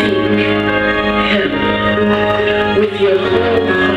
Seek Him with your whole heart.